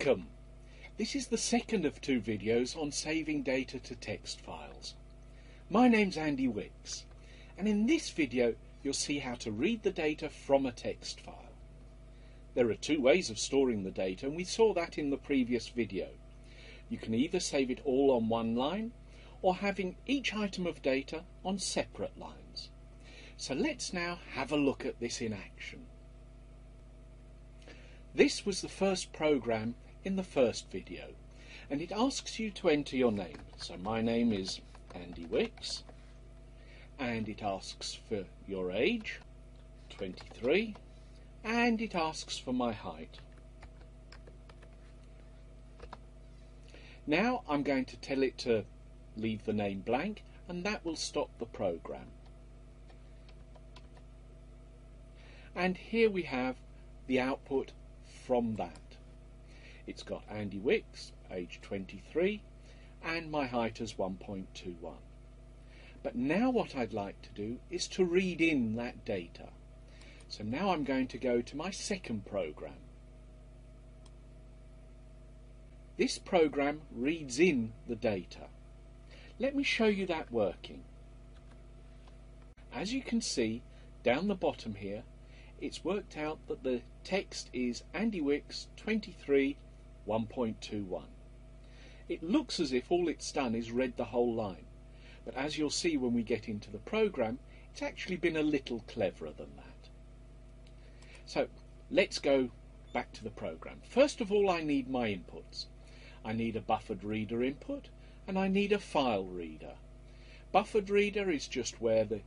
Welcome! This is the second of two videos on saving data to text files. My name's Andy Wicks and in this video you'll see how to read the data from a text file. There are two ways of storing the data and we saw that in the previous video. You can either save it all on one line or having each item of data on separate lines. So let's now have a look at this in action. This was the first program in the first video and it asks you to enter your name. So my name is Andy Wicks and it asks for your age, 23, and it asks for my height. Now I'm going to tell it to leave the name blank and that will stop the program. And here we have the output from that. It's got Andy Wicks, age 23, and my height as 1.21. But now what I'd like to do is to read in that data. So now I'm going to go to my second program. This program reads in the data. Let me show you that working. As you can see down the bottom here it's worked out that the text is Andy Wicks 23 1.21. It looks as if all it's done is read the whole line, but as you'll see when we get into the program, it's actually been a little cleverer than that. So let's go back to the program. First of all, I need my inputs. I need a buffered reader input and I need a file reader. Buffered reader is just where the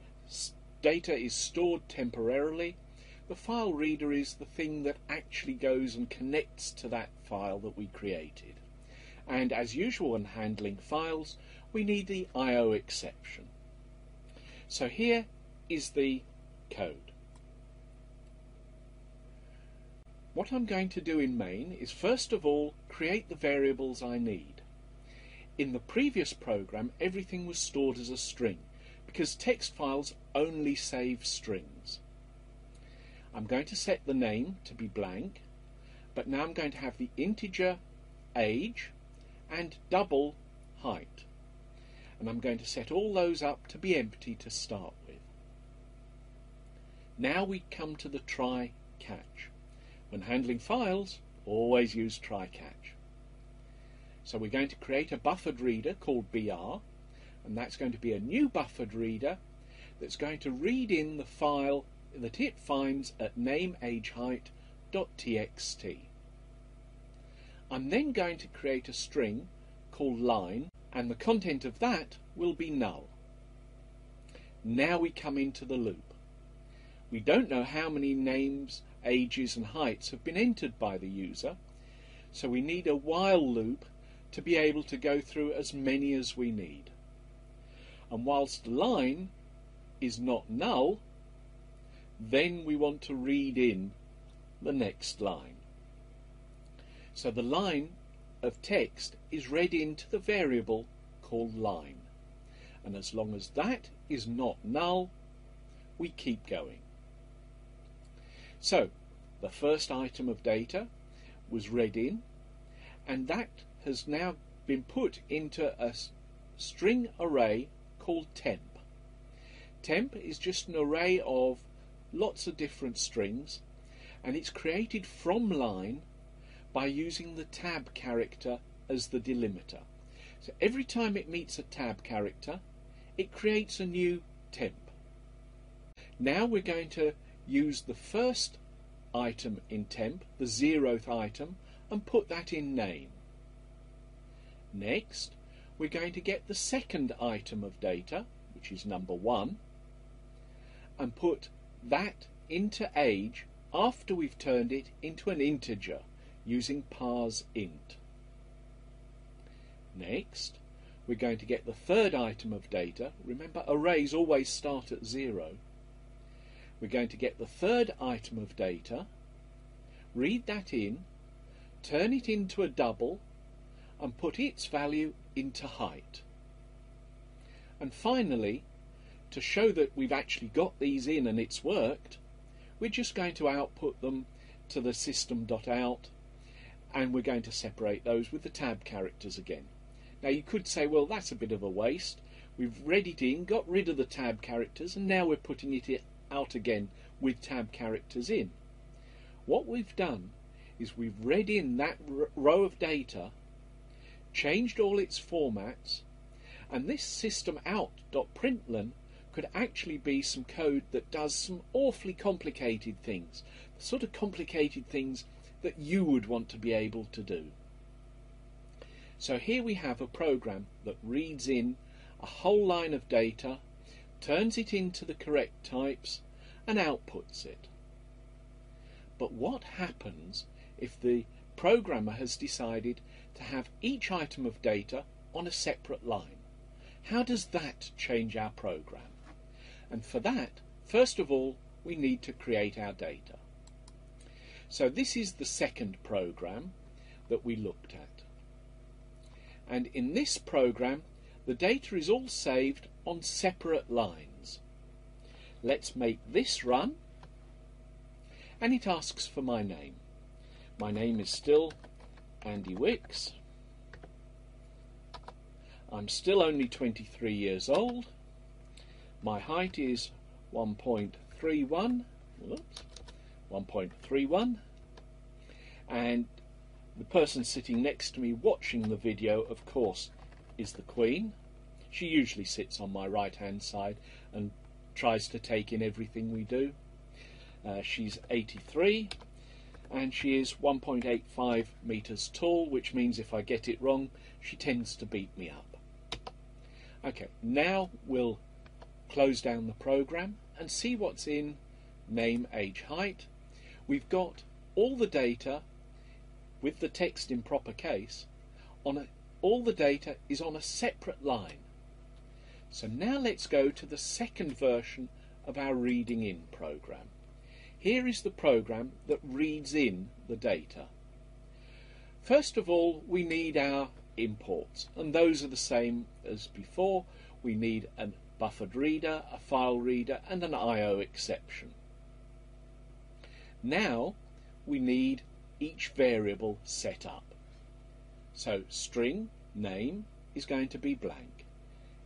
data is stored temporarily the file reader is the thing that actually goes and connects to that file that we created. And as usual when handling files, we need the IO exception. So here is the code. What I'm going to do in main is first of all create the variables I need. In the previous program everything was stored as a string because text files only save strings. I'm going to set the name to be blank, but now I'm going to have the integer age and double height. And I'm going to set all those up to be empty to start with. Now we come to the try catch. When handling files, always use try catch. So we're going to create a buffered reader called BR, and that's going to be a new buffered reader that's going to read in the file that it finds at nameageheight.txt. I'm then going to create a string called line and the content of that will be null. Now we come into the loop. We don't know how many names, ages and heights have been entered by the user, so we need a while loop to be able to go through as many as we need. And whilst line is not null, then we want to read in the next line. So the line of text is read into the variable called line. And as long as that is not null, we keep going. So the first item of data was read in, and that has now been put into a string array called temp. Temp is just an array of lots of different strings and it's created from line by using the tab character as the delimiter. So every time it meets a tab character it creates a new temp. Now we're going to use the first item in temp, the zeroth item, and put that in name. Next, we're going to get the second item of data, which is number one, and put that into age after we've turned it into an integer using parse int. Next, we're going to get the third item of data. Remember, arrays always start at zero. We're going to get the third item of data, read that in, turn it into a double, and put its value into height. And finally, to show that we've actually got these in and it's worked, we're just going to output them to the system.out and we're going to separate those with the tab characters again. Now you could say, well, that's a bit of a waste. We've read it in, got rid of the tab characters, and now we're putting it out again with tab characters in. What we've done is we've read in that row of data, changed all its formats, and this system out.println could actually be some code that does some awfully complicated things, the sort of complicated things that you would want to be able to do. So here we have a program that reads in a whole line of data, turns it into the correct types, and outputs it. But what happens if the programmer has decided to have each item of data on a separate line? How does that change our program? And for that, first of all, we need to create our data. So this is the second program that we looked at. And in this program, the data is all saved on separate lines. Let's make this run. And it asks for my name. My name is still Andy Wicks. I'm still only 23 years old. My height is 1.31. Whoops. 1.31 and the person sitting next to me watching the video of course is the Queen. She usually sits on my right hand side and tries to take in everything we do. Uh, she's 83 and she is 1.85 metres tall, which means if I get it wrong, she tends to beat me up. Okay, now we'll close down the program and see what's in name, age, height. We've got all the data with the text in proper case on a, all the data is on a separate line. So now let's go to the second version of our reading in program. Here is the program that reads in the data. First of all, we need our imports, and those are the same as before. We need a buffered reader, a file reader, and an I.O. exception. Now we need each variable set up. So string name is going to be blank,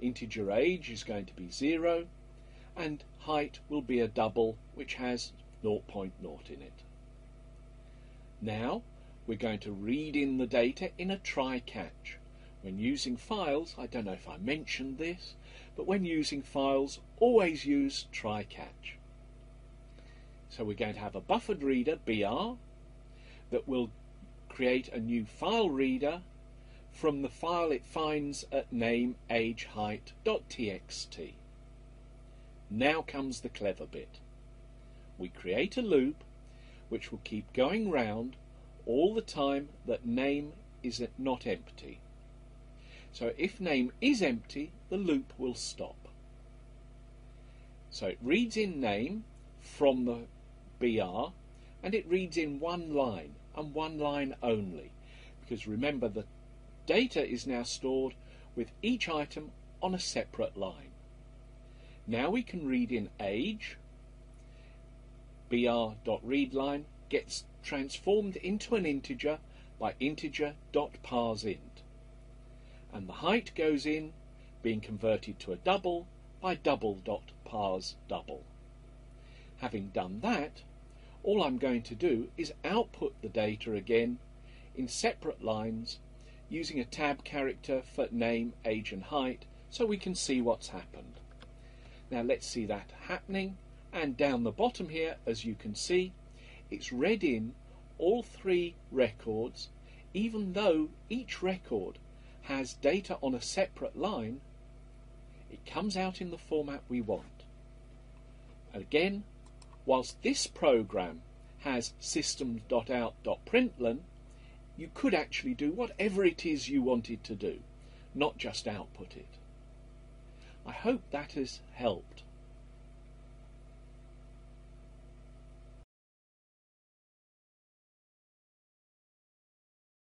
integer age is going to be 0, and height will be a double which has 0.0 in it. Now we're going to read in the data in a try-catch. When using files, I don't know if I mentioned this, but when using files, always use try-catch. So we're going to have a buffered reader, BR, that will create a new file reader from the file it finds at name age height.txt. Now comes the clever bit. We create a loop which will keep going round all the time that name is not empty. So if name is empty, the loop will stop. So it reads in name from the BR and it reads in one line and one line only because remember the data is now stored with each item on a separate line. Now we can read in age, br.readline gets transformed into an integer by integer.parseInt. And the height goes in, being converted to a double by double dot parse double. Having done that, all I'm going to do is output the data again in separate lines using a tab character for name, age and height so we can see what's happened. Now let's see that happening and down the bottom here as you can see it's read in all three records even though each record has data on a separate line it comes out in the format we want. Again Whilst this program has systems.out.println, you could actually do whatever it is you wanted to do, not just output it. I hope that has helped.